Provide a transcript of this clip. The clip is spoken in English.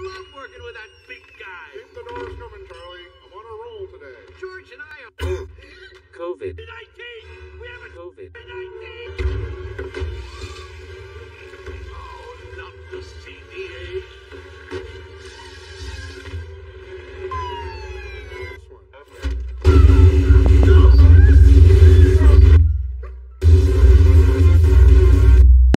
love working with that big guy. Keep the doors coming, Charlie. I'm on a roll today. George and I are COVID. 19.